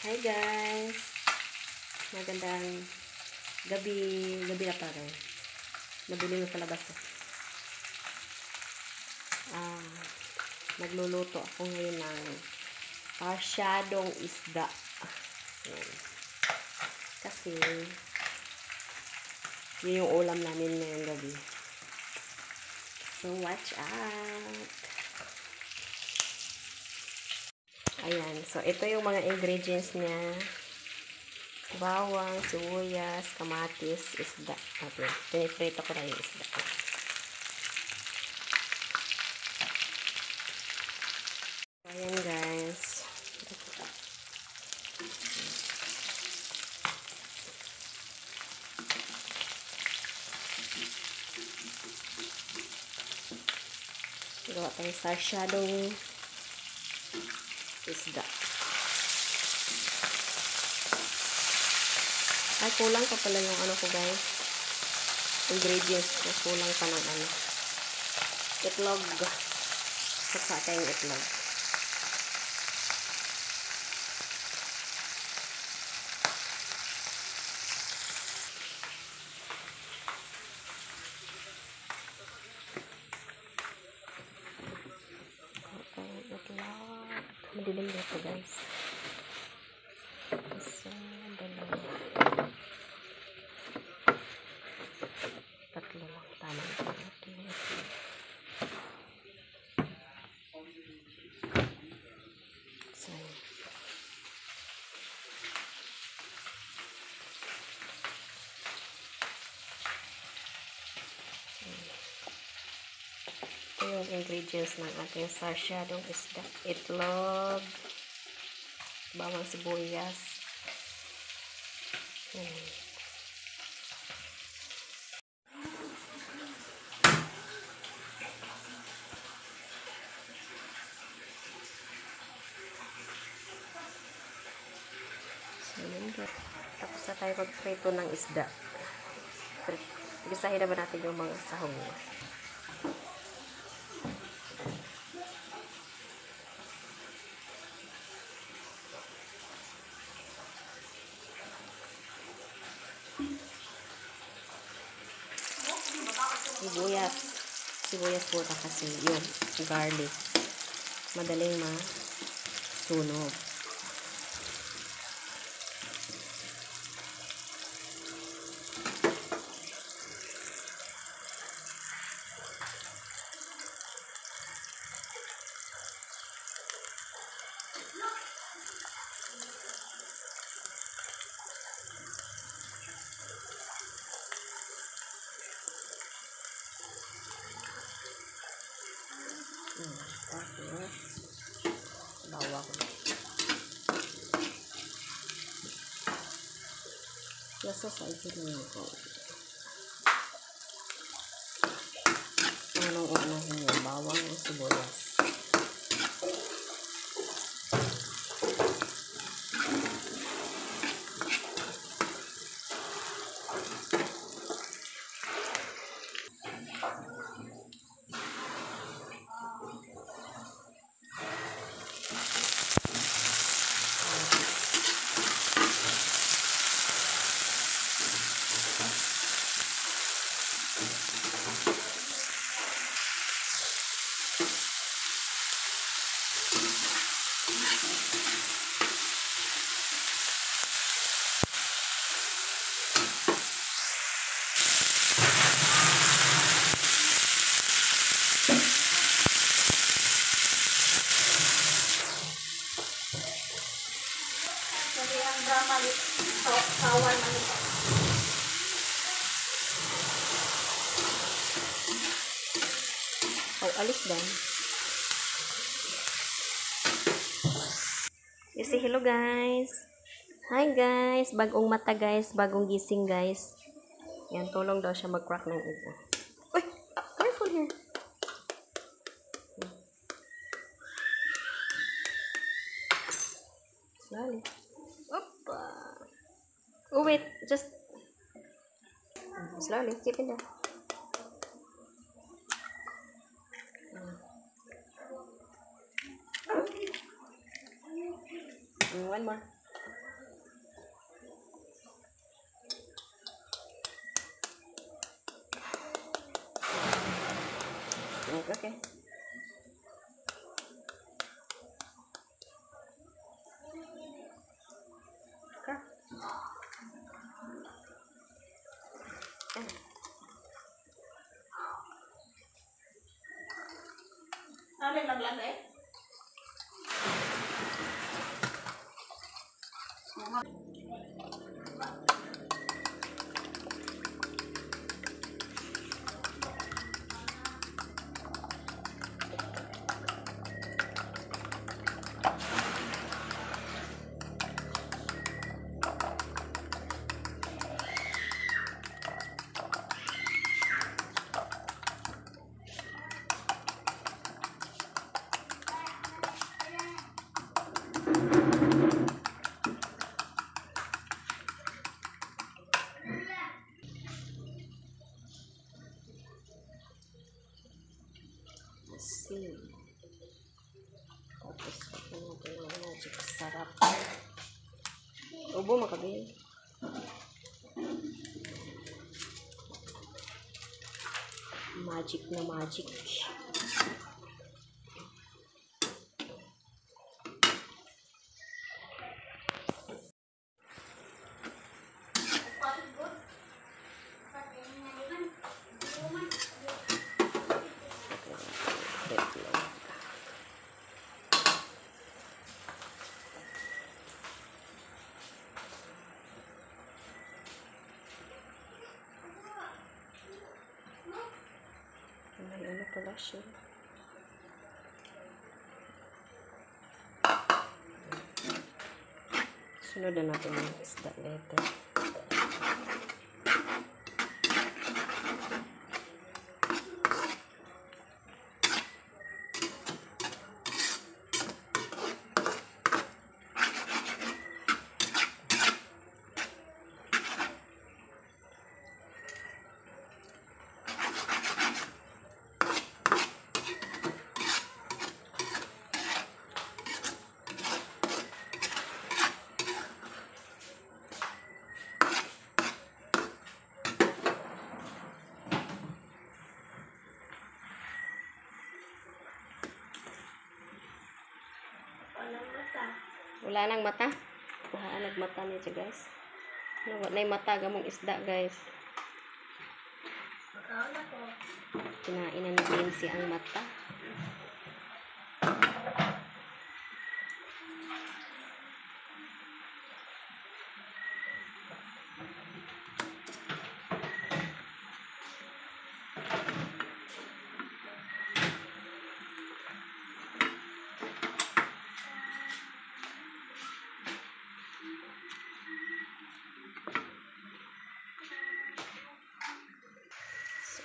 Hi guys! Magandang gabi, gabi na pala. Madilim sa labas. eh. Ah, nagluluto ako ngayon ng pasyadong isda. Yan. Kasi, yun yung ulam namin ngayong gabi. So, watch out! Ayan. So, ito yung mga ingredients niya. Bawang, sibuyas, kamatis, isda. Okay. Piniprito ko na yung isda. Ayan, guys. Gawa tayo sa shadowing isda. Ay, kulang pa pala yung ano ko, guys. Ingredients ko. Kulang pa ng ano. Itlog. Saka tayong itlog. Okay, itlog. Madilim dito, guys. Yung ingredients ng ating sarsyadong isda. Itlog, bawang sibuyas. Hmm. So, yun. Tapos na tayo magprito ng isda. Gisahin naman natin yung mga sahog niya. sibuyas. Po na kasi yun, garlic. Madaling ma-sunog. Hmm, Tapos, bawang. Side rin ko. Anong uunahin yung bawang sibuyas? Ang drama kawan ano pa. Oh, alis dan. You say hello guys. Hi guys. Bagong mata guys. Bagong gising guys. Yan, tulong daw siya mag-crack ng ubo. Uy! ah, Careful here. Slowly. Oh wait, just slowly, keep it there. Mm, one more. Mm, okay. Ano yung naglagay? Asin. Tapos, ito natin ang magic sarap. Ubo, makabi. Magic na magic. Wait lang. May ano pala siya. Sunod na natin yung isda later. Mata. Wala nang mata. Wala nang mata niya siya, guys. Ano, Wala mata gamong isda, guys. Akala ko. Kinain na ni Lindsay ang mata.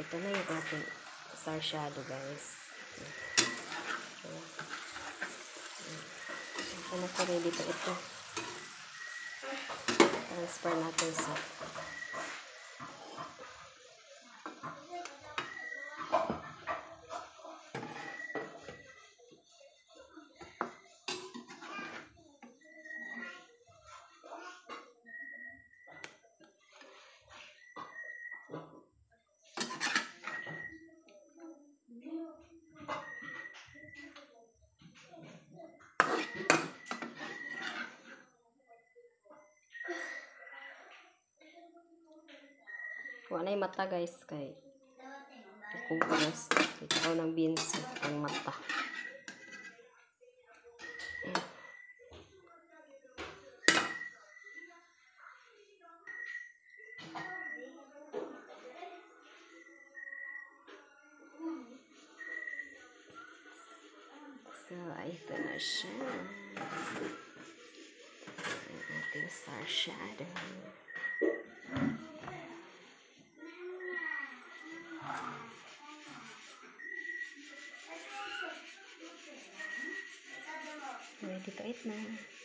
Ito na yung ating sarsyado, guys. Ito na po ready pa ito. Transfer natin sa Wala yung mata, guys. Kay pares, ikaw ng beans ang mata. So, ito na siya. Ang ating sarsyado. Ready to eat na.